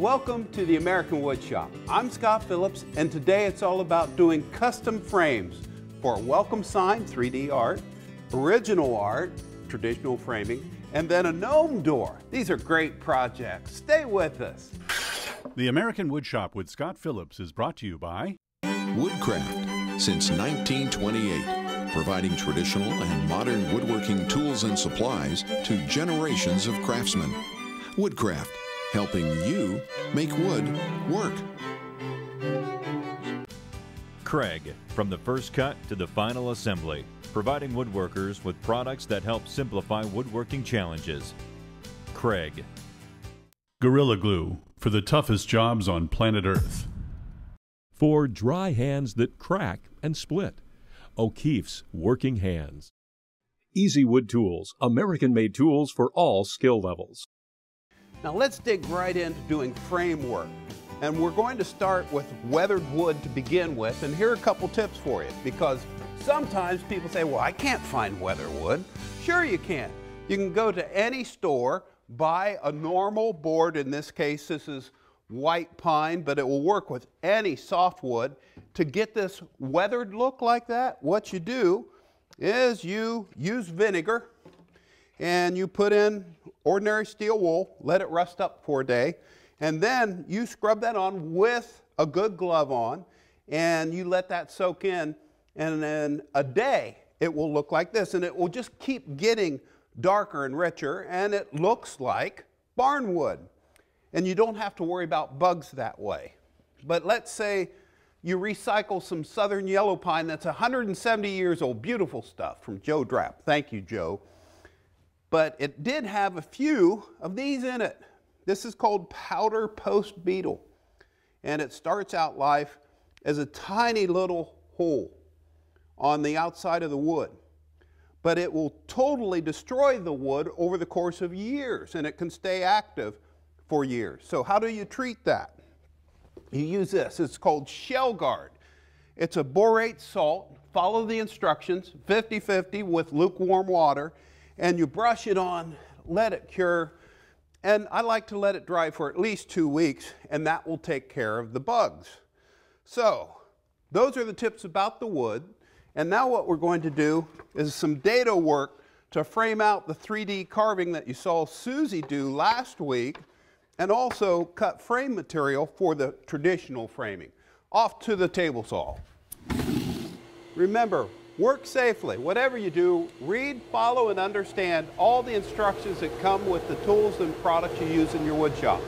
welcome to the American Woodshop. I'm Scott Phillips, and today it's all about doing custom frames for a welcome sign, 3D art, original art, traditional framing, and then a gnome door. These are great projects. Stay with us. The American Woodshop with Scott Phillips is brought to you by Woodcraft since 1928, providing traditional and modern woodworking tools and supplies to generations of craftsmen. Woodcraft, helping you make wood work. Kreg, from the first cut to the final assembly, providing woodworkers with products that help simplify woodworking challenges. Kreg. Gorilla Glue for the toughest jobs on planet Earth. For dry hands that crack and split. O'Keeffe's Working Hands. Easy Wood Tools, American made tools for all skill levels. Now let's dig right into doing framework. And we're going to start with weathered wood to begin with. And here are a couple tips for you because sometimes people say, well, I can't find weathered wood. Sure you can. You can go to any store, buy a normal board. In this case, this is white pine, but it will work with any softwood. To get this weathered look like that, what you do is you use vinegar and you put in ordinary steel wool, let it rust up for a day, and then you scrub that on with a good glove on, and you let that soak in, and then a day it will look like this, and it will just keep getting darker and richer, and it looks like barnwood. And you don't have to worry about bugs that way. But let's say you recycle some southern yellow pine that's 170 years old, beautiful stuff from Joe Drapp. Thank you, Joe. But it did have a few of these in it. This is called powder post beetle. And it starts out life as a tiny little hole on the outside of the wood. But it will totally destroy the wood over the course of years, and it can stay active for years. So how do you treat that? You use this. It's called Shell Guard. It's a borate salt. Follow the instructions, 50-50 with lukewarm water, and you brush it on, let it cure, and I like to let it dry for at least two weeks, and that will take care of the bugs. So, those are the tips about the wood. And now what we're going to do is some dado work to frame out the 3D carving that you saw Suzy do last week, and also cut frame material for the traditional framing. Off to the table saw. Remember, work safely. Whatever you do, read, follow, and understand all the instructions that come with the tools and products you use in your wood shop.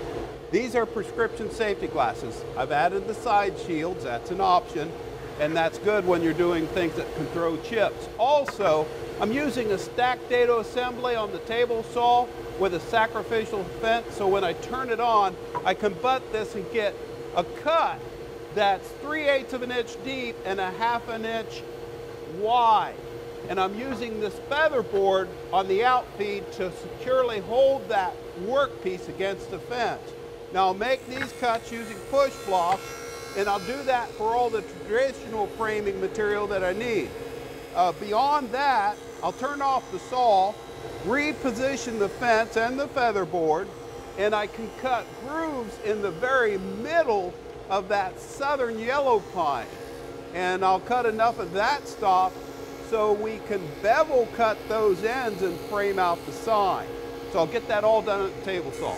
These are prescription safety glasses. I've added the side shields, that's an option, and that's good when you're doing things that can throw chips. Also, I'm using a stacked dado assembly on the table saw with a sacrificial fence, so when I turn it on, I can butt this and get a cut that's 3 eighths of an inch deep and a half an inch wide. And I'm using this feather board on the outfeed to securely hold that workpiece against the fence. Now I'll make these cuts using push blocks and I'll do that for all the traditional framing material that I need. Uh, beyond that, I'll turn off the saw, reposition the fence and the feather board, and I can cut grooves in the very middle of that southern yellow pine. And I'll cut enough of that stuff so we can bevel cut those ends and frame out the sign. So I'll get that all done at the table saw.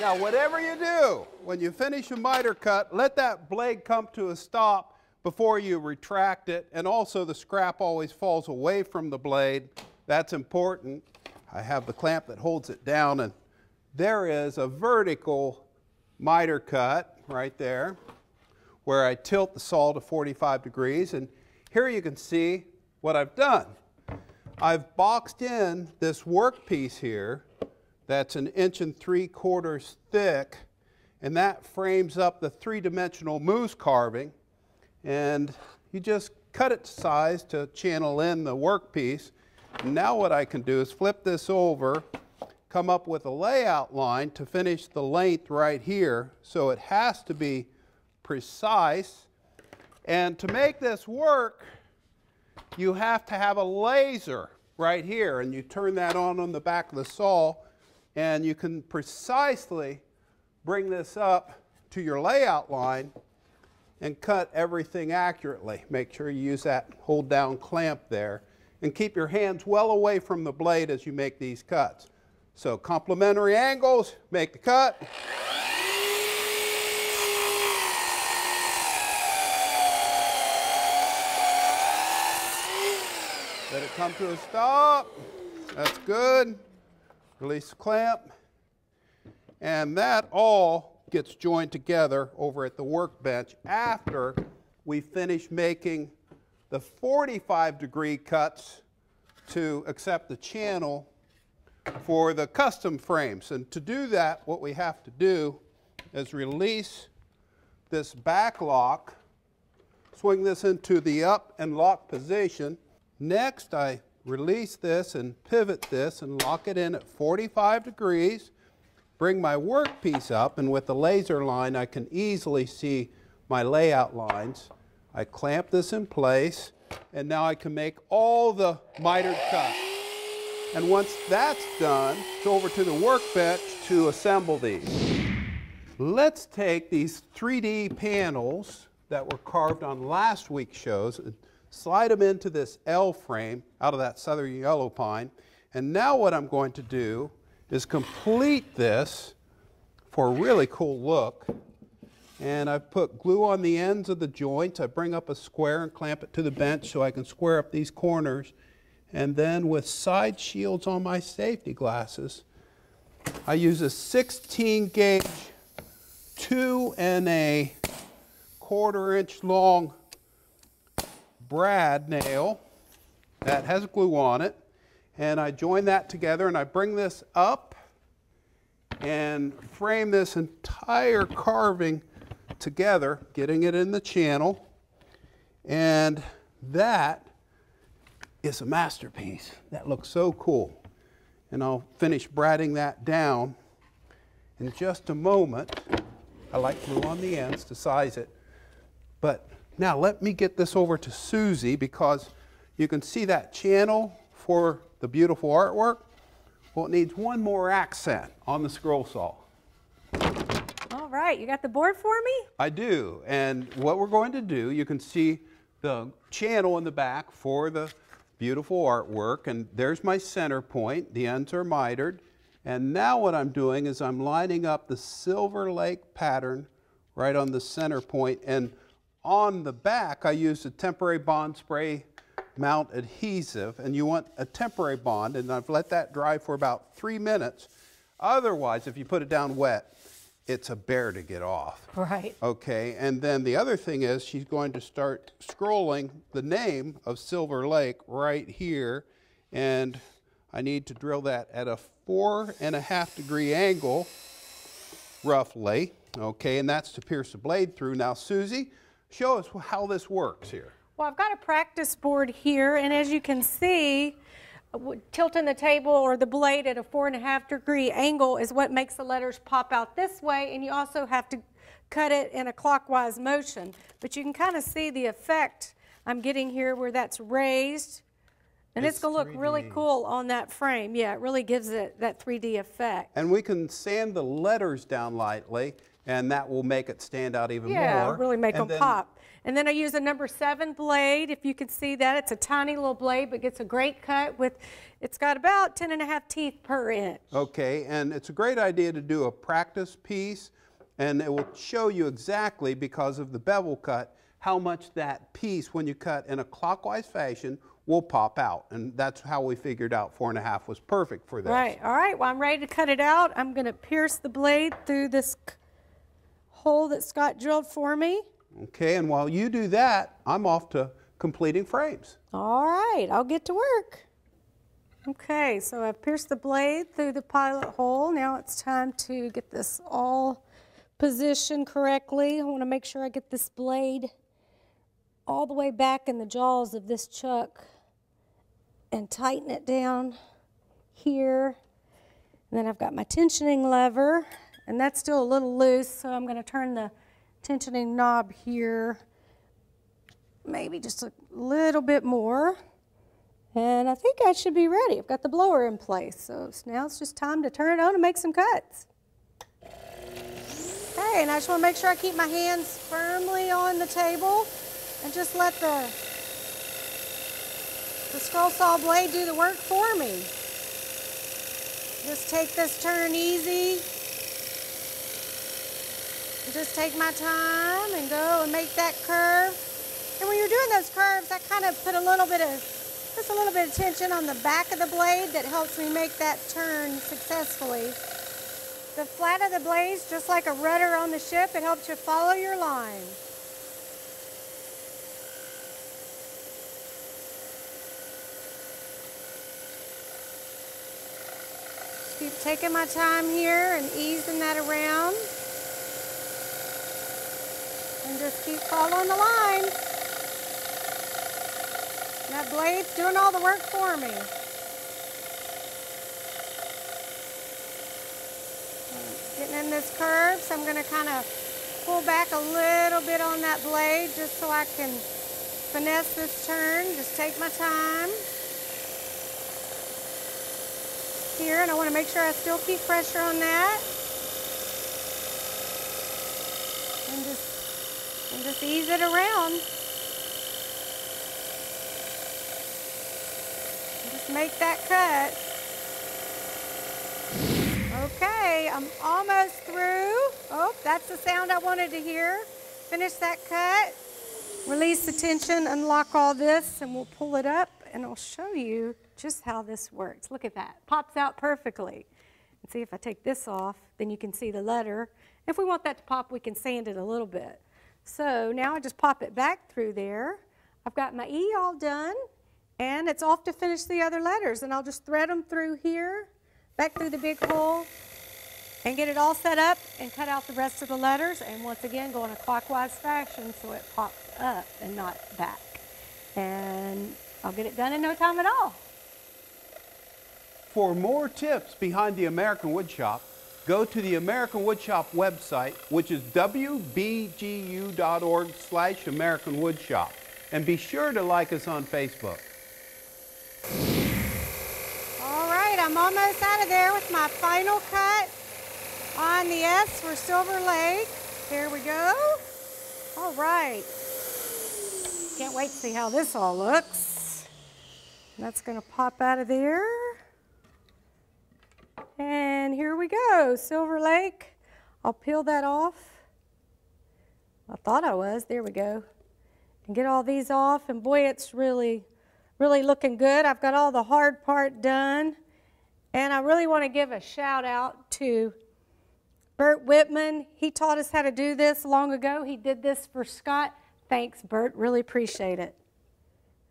Now, whatever you do, when you finish a miter cut, let that blade come to a stop before you retract it. And also the scrap always falls away from the blade. That's important. I have the clamp that holds it down and there is a vertical miter cut right there where I tilt the saw to 45 degrees. And here you can see what I've done. I've boxed in this workpiece here that's an inch and three quarters thick, and that frames up the three-dimensional moose carving. And you just cut it to size to channel in the workpiece. Now what I can do is flip this over, come up with a layout line to finish the length right here. So it has to be precise. And to make this work, you have to have a laser right here, and you turn that on on the back of the saw, and you can precisely bring this up to your layout line and cut everything accurately. Make sure you use that hold down clamp there and keep your hands well away from the blade as you make these cuts. So complementary angles, make the cut. Let it come to a stop. That's good. Release the clamp. And that all gets joined together over at the workbench after we finish making the 45 degree cuts to accept the channel for the custom frames. And to do that, what we have to do is release this back lock, swing this into the up and lock position, Next, I release this and pivot this and lock it in at 45 degrees. Bring my workpiece up, and with the laser line, I can easily see my layout lines. I clamp this in place, and now I can make all the mitered cuts. And once that's done, it's over to the workbench to assemble these. Let's take these 3D panels that were carved on last week's shows and slide them into this L frame out of that southern yellow pine. And now what I'm going to do is complete this for a really cool look. And I've put glue on the ends of the joints. I bring up a square and clamp it to the bench so I can square up these corners. And then with side shields on my safety glasses, I use a 16 gauge 2 and a quarter inch long brad nail that has glue on it. And I join that together and I bring this up and frame this entire carving together, getting it in the channel. And that is a masterpiece. That looks so cool. And I'll finish bradding that down in just a moment. I like glue on the ends to size it. But now let me get this over to Suzy because you can see that channel for the beautiful artwork. Well, it needs one more accent on the scroll saw. All right, you got the board for me? I do, and what we're going to do, you can see the channel in the back for the beautiful artwork, and there's my center point. The ends are mitered, and now what I'm doing is I'm lining up the Silver Lake pattern right on the center point, and on the back, I used a temporary bond spray mount adhesive, and you want a temporary bond, and I've let that dry for about three minutes. Otherwise, if you put it down wet, it's a bear to get off. Right. Okay, and then the other thing is she's going to start scrolling the name of Silver Lake right here, and I need to drill that at a four and a half degree angle, roughly. Okay, and that's to pierce the blade through. Now, Suzy, show us how this works here. Well, I've got a practice board here, and as you can see, tilting the table or the blade at a four and a half degree angle is what makes the letters pop out this way, and you also have to cut it in a clockwise motion. But you can kind of see the effect I'm getting here where that's raised, and it's, it's going to look really cool on that frame. Yeah, it really gives it that 3D effect. And we can sand the letters down lightly and that will make it stand out even yeah, more. Yeah, really make and them pop. And then I use a number seven blade, if you can see that. It's a tiny little blade, but gets a great cut with, it's got about 10 and a half teeth per inch. Okay, and it's a great idea to do a practice piece, and it will show you exactly, because of the bevel cut, how much that piece, when you cut in a clockwise fashion, will pop out. And that's how we figured out four and a half was perfect for this. Right, all right, well, I'm ready to cut it out. I'm gonna pierce the blade through this hole that Scott drilled for me. Okay, and while you do that, I'm off to completing frames. All right, I'll get to work. Okay, so I've pierced the blade through the pilot hole. Now it's time to get this all positioned correctly. I want to make sure I get this blade all the way back in the jaws of this chuck and tighten it down here. And then I've got my tensioning lever and that's still a little loose, so I'm going to turn the tensioning knob here maybe just a little bit more. And I think I should be ready. I've got the blower in place. So now it's just time to turn it on and make some cuts. Okay, and I just want to make sure I keep my hands firmly on the table and just let the, the scroll saw blade do the work for me. Just take this turn easy. Just take my time and go and make that curve. And when you're doing those curves, I kind of put a little bit of, just a little bit of tension on the back of the blade that helps me make that turn successfully. The flat of the blades, just like a rudder on the ship, it helps you follow your line. Keep taking my time here and easing that around. And just keep following the line. That blade's doing all the work for me. Getting in this curve, so I'm going to kind of pull back a little bit on that blade just so I can finesse this turn. Just take my time. Here, and I want to make sure I still keep pressure on that. And just, ease it around. Just make that cut. Okay, I'm almost through. Oh, that's the sound I wanted to hear. Finish that cut. Release the tension, unlock all this, and we'll pull it up and I'll show you just how this works. Look at that. Pops out perfectly. And see if I take this off, then you can see the letter. If we want that to pop, we can sand it a little bit. So now I just pop it back through there. I've got my E all done, and it's off to finish the other letters. And I'll just thread them through here back through the big hole and get it all set up and cut out the rest of the letters and once again go in a clockwise fashion so it pops up and not back. And I'll get it done in no time at all. For more tips behind the American Woodshop, go to the American Woodshop website, which is wbgu.org slash American Woodshop. And be sure to like us on Facebook. All right, I'm almost out of there with my final cut on the S for Silver Lake. Here we go. All right. Can't wait to see how this all looks. That's going to pop out of there. And here we go, Silver Lake. I'll peel that off. I thought I was. There we go. And get all these off. And boy, it's really, really looking good. I've got all the hard part done. And I really want to give a shout out to Bert Whitman. He taught us how to do this long ago. He did this for Scott. Thanks, Bert. Really appreciate it.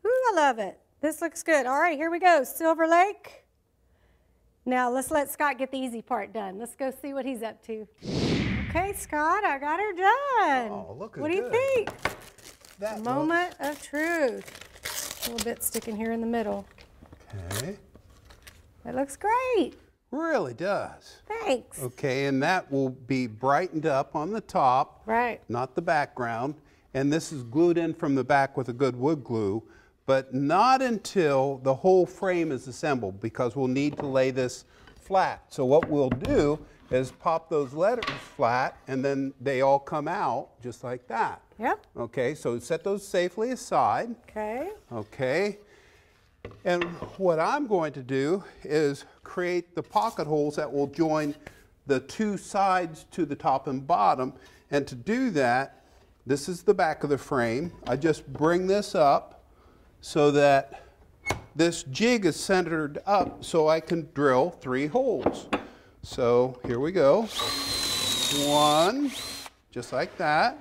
Ooh, I love it. This looks good. All right, here we go. Silver Lake. Now let's let Scott get the easy part done. Let's go see what he's up to. Okay, Scott, I got her done. Oh, look What do you think? That moment of truth. A little bit sticking here in the middle. Okay. It looks great. Really does. Thanks. Okay, and that will be brightened up on the top, Right. not the background. And this is glued in from the back with a good wood glue, but not until the whole frame is assembled because we'll need to lay this flat. So what we'll do is pop those letters flat and then they all come out just like that. Yep. Okay, so set those safely aside. Okay. Okay. And what I'm going to do is create the pocket holes that will join the two sides to the top and bottom. And to do that, this is the back of the frame. I just bring this up so that this jig is centered up so I can drill three holes. So here we go. One, just like that.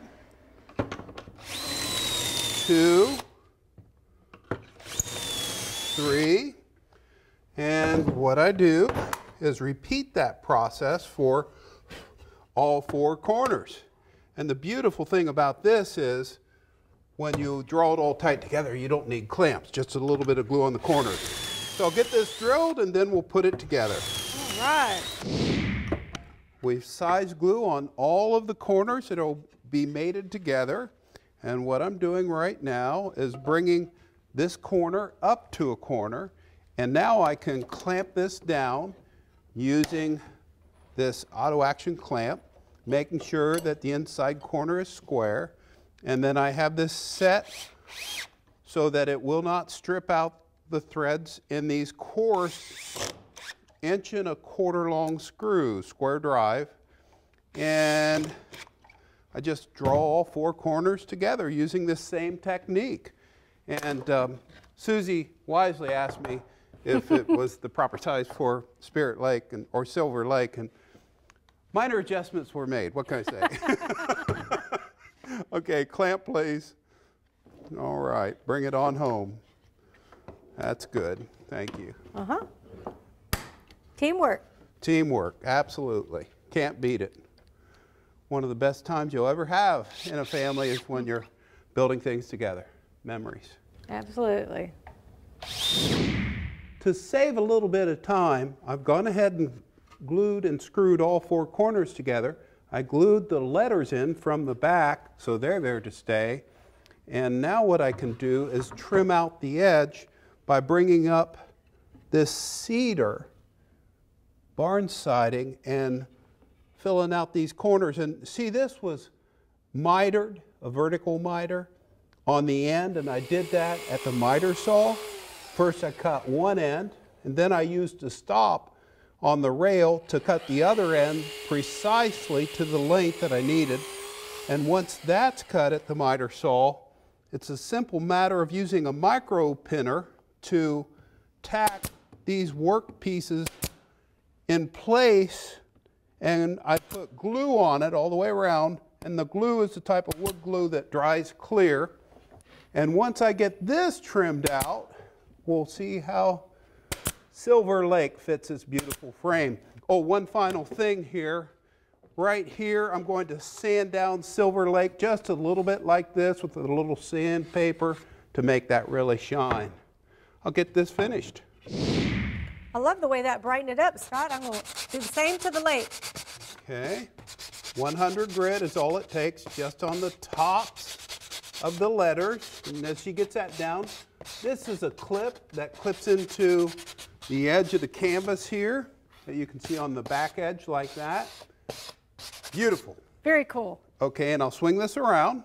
Two, three. And what I do is repeat that process for all four corners. And the beautiful thing about this is when you draw it all tight together, you don't need clamps, just a little bit of glue on the corners. So I'll get this drilled and then we'll put it together. All right. We've size glue on all of the corners. It'll be mated together. And what I'm doing right now is bringing this corner up to a corner. And now I can clamp this down using this auto action clamp, making sure that the inside corner is square. And then I have this set so that it will not strip out the threads in these coarse inch and a quarter long screws, square drive. And I just draw all four corners together using this same technique. And um, Suzy wisely asked me if it was the proper size for Spirit Lake and, or Silver Lake. And minor adjustments were made. What can I say? okay, clamp please. All right, bring it on home. That's good. Thank you. Uh huh. Teamwork. Teamwork, absolutely. Can't beat it. One of the best times you'll ever have in a family is when you're building things together. Memories. Absolutely. To save a little bit of time, I've gone ahead and glued and screwed all four corners together. I glued the letters in from the back, so they're there to stay. And now what I can do is trim out the edge by bringing up this cedar barn siding and filling out these corners. And see, this was mitered, a vertical miter on the end, and I did that at the miter saw. First I cut one end, and then I used a stop on the rail to cut the other end precisely to the length that I needed. And once that's cut at the miter saw, it's a simple matter of using a micro pinner to tack these work pieces in place. And I put glue on it all the way around. And the glue is the type of wood glue that dries clear. And once I get this trimmed out we'll see how Silver Lake fits this beautiful frame. Oh, one final thing here. Right here, I'm going to sand down Silver Lake just a little bit like this with a little sandpaper to make that really shine. I'll get this finished. I love the way that brightened it up, Scott. I'm going to do the same to the lake. Okay. 100 grit is all it takes just on the tops of the letters. And as she gets that down, this is a clip that clips into the edge of the canvas here that you can see on the back edge like that. Beautiful. Very cool. Okay, and I'll swing this around.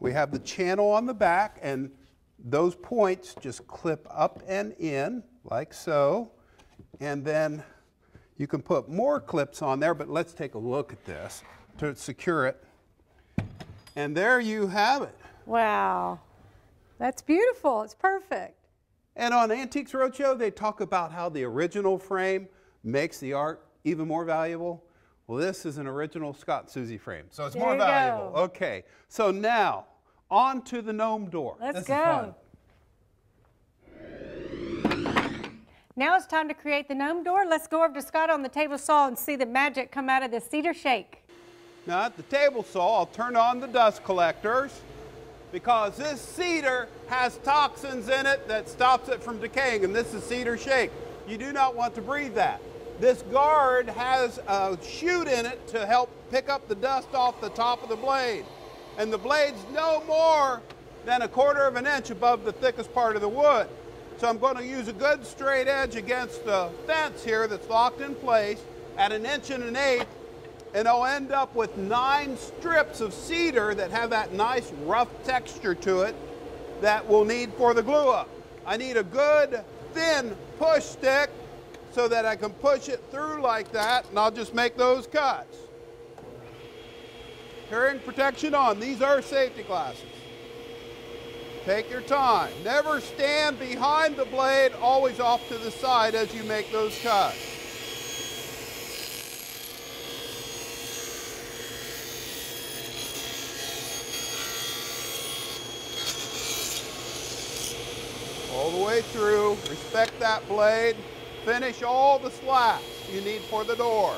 We have the channel on the back and those points just clip up and in like so. And then you can put more clips on there, but let's take a look at this to secure it. And there you have it. Wow. That's beautiful. It's perfect. And on Antiques Roadshow, they talk about how the original frame makes the art even more valuable. Well, this is an original Scott Suzy frame, so it's There more valuable. go. Okay, so now on to the gnome door. Let's This is go. Now it's time to create the gnome door. Let's go over to Scott on the table saw and see the magic come out of the cedar shake. Now at the table saw, I'll turn on the dust collectors because this cedar has toxins in it that stops it from decaying, and this is cedar shake. You do not want to breathe that. This guard has a chute in it to help pick up the dust off the top of the blade. And the blade's no more than a quarter of an inch above the thickest part of the wood. So I'm going to use a good straight edge against the fence here that's locked in place at an inch and an eighth and I'll end up with nine strips of cedar that have that nice rough texture to it that we'll need for the glue up. I need a good thin push stick so that I can push it through like that and I'll just make those cuts. Hearing protection on. These are safety glasses. Take your time. Never stand behind the blade, always off to the side as you make those cuts. all the way through. Respect that blade. Finish all the slats you need for the door.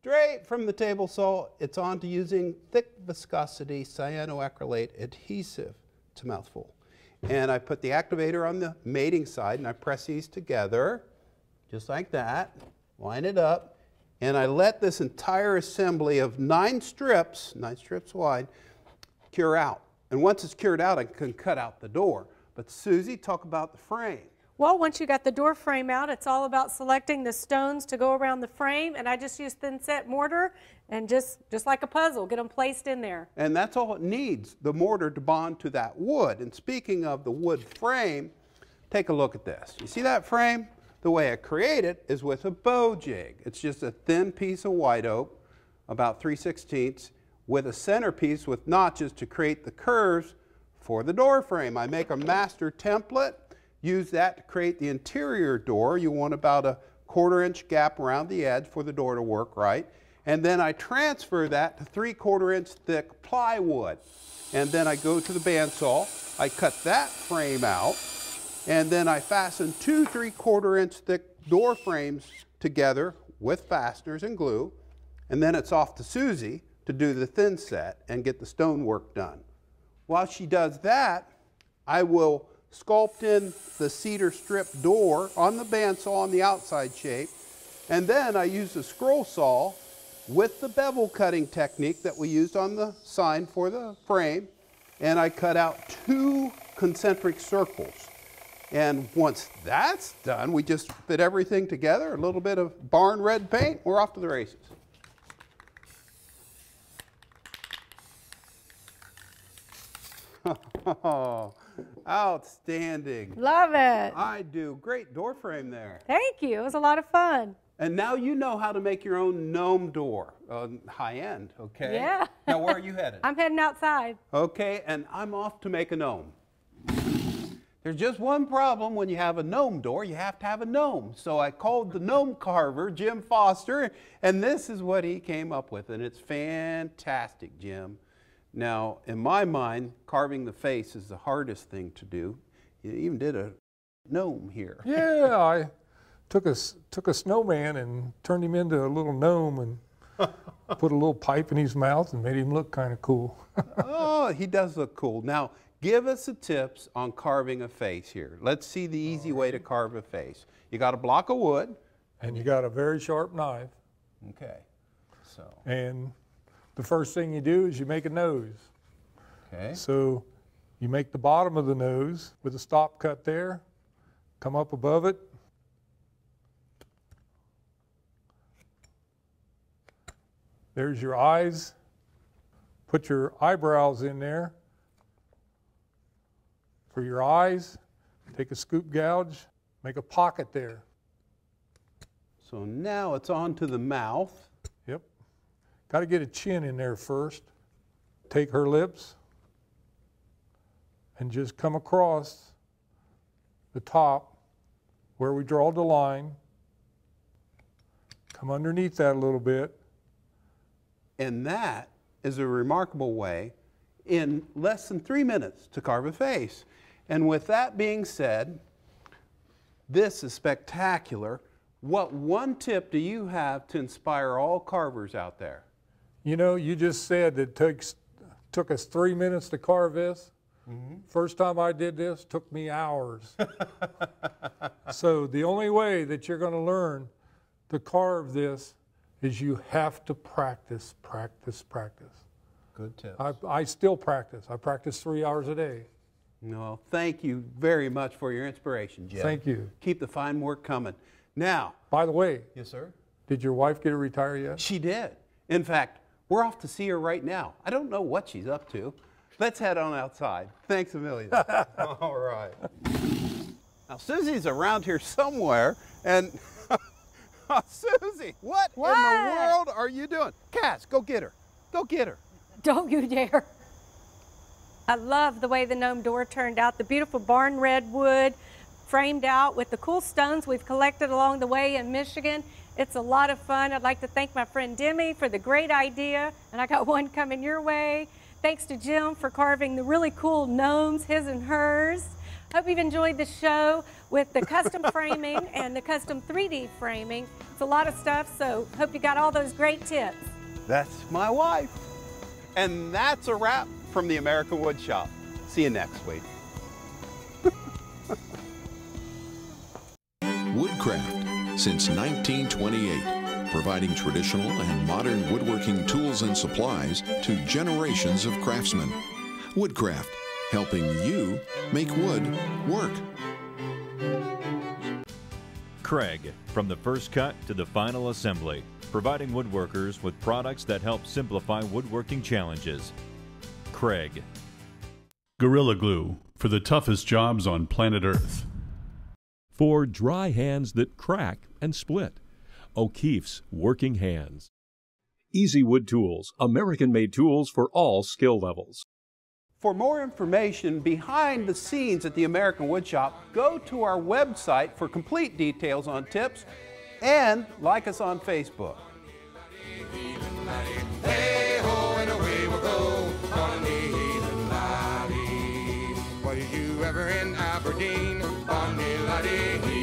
Straight from the table saw, it's on to using thick viscosity cyanoacrylate adhesive to mouthful. And I put the activator on the mating side and I press these together, just like that, line it up, and I let this entire assembly of nine strips, nine strips wide, cure out. And once it's cured out, I can cut out the door. But Suzy, talk about the frame. Well, once you got the door frame out, it's all about selecting the stones to go around the frame, and I just use thin set mortar and just, just like a puzzle, get them placed in there. And that's all it needs, the mortar to bond to that wood. And speaking of the wood frame, take a look at this. You see that frame? The way I create it is with a bow jig. It's just a thin piece of white oak, about 3 16ths, with a centerpiece with notches to create the curves for the door frame. I make a master template Use that to create the interior door. You want about a quarter inch gap around the edge for the door to work right. And then I transfer that to three quarter inch thick plywood. And then I go to the bandsaw, I cut that frame out, and then I fasten two three quarter inch thick door frames together with fasteners and glue. And then it's off to Suzy to do the thin set and get the stonework done. While she does that, I will sculpt in the cedar strip door on the bandsaw on the outside shape. And then I use the scroll saw with the bevel cutting technique that we used on the sign for the frame. And I cut out two concentric circles. And once that's done, we just fit everything together, a little bit of barn red paint, we're off to the races. Outstanding. Love it. I do. Great door frame there. Thank you. It was a lot of fun. And now you know how to make your own gnome door, uh, high end, okay? Yeah. now, where are you headed? I'm heading outside. Okay, and I'm off to make a gnome. There's just one problem when you have a gnome door, you have to have a gnome. So I called the gnome carver, Jim Foster, and this is what he came up with, and it's fantastic, Jim. Now, in my mind, carving the face is the hardest thing to do. You even did a gnome here. Yeah, I took a, took a snowman and turned him into a little gnome and put a little pipe in his mouth and made him look kind of cool. oh, he does look cool. Now, give us the tips on carving a face here. Let's see the easy way to carve a face. You got a block of wood. And you got a very sharp knife. Okay. So. And the first thing you do is you make a nose. Okay. So you make the bottom of the nose with a stop cut there, come up above it. There's your eyes. Put your eyebrows in there. For your eyes, take a scoop gouge, make a pocket there. So now it's on to the mouth. Yep. Got to get a chin in there first. Take her lips and just come across the top where we draw the line. Come underneath that a little bit. And that is a remarkable way in less than three minutes to carve a face. And with that being said, this is spectacular. What one tip do you have to inspire all carvers out there? You know, you just said it takes, took us three minutes to carve this. Mm-hmm. First time I did this took me hours. so the only way that you're going to learn to carve this is you have to practice, practice, practice. Good tips. I, I still practice. I practice three hours a day. No, thank you very much for your inspiration, Jim. Thank you. Keep the fine work coming. Now. By the way. Yes, sir. Did your wife get a retire yet? She did. In fact, we're off to see her right now. I don't know what she's up to. Let's head on outside. Thanks Amelia. All right. Now, Suzy's around here somewhere, and Suzy, what, what, in the world are you doing? Cass, go get her. Go get her. Don't you dare. I love the way the gnome door turned out. The beautiful barn redwood framed out with the cool stones we've collected along the way in Michigan. It's a lot of fun. I'd like to thank my friend Demi for the great idea, and I got one coming your way. Thanks to Jim for carving the really cool gnomes, his and hers. Hope you've enjoyed the show with the custom framing and the custom 3D framing. It's a lot of stuff, so hope you got all those great tips. That's my wife. And that's a wrap from the American Wood Shop. See you next week. Woodcraft since 1928, providing traditional and modern woodworking tools and supplies to generations of craftsmen. Woodcraft helping you make wood work. Kreg, from the first cut to the final assembly, providing woodworkers with products that help simplify woodworking challenges. Kreg. Gorilla Glue for the toughest jobs on planet Earth. For dry hands that crack and split. O'Keeffe's Working Hands. Easy Wood Tools, American made tools for all skill levels. For more information behind the scenes at the American Woodshop, go to our website for complete details on tips and like us on Facebook. Were you ever in Aberdeen? Bonnie Laddie.